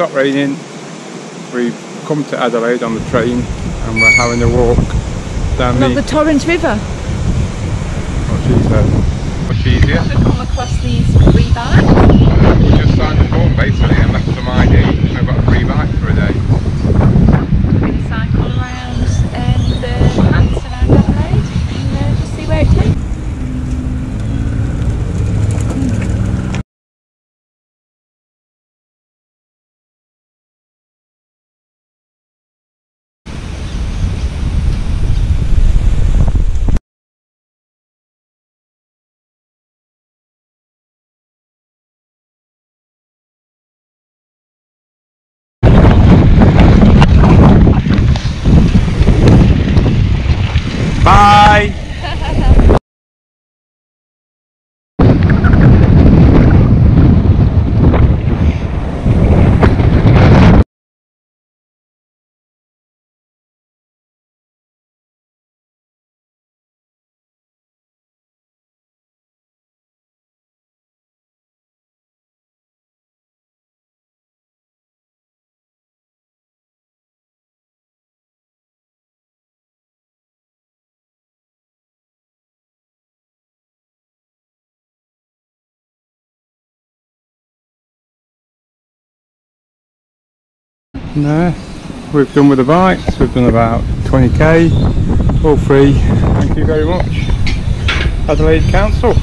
stopped raining. We've come to Adelaide on the train and we're having a walk down Along the, the Torrens River. what she said. Much easier. We've come across these three bikes. Bye! No, we've done with the bikes, we've done about 20k, all free. Thank you very much. Adelaide Council.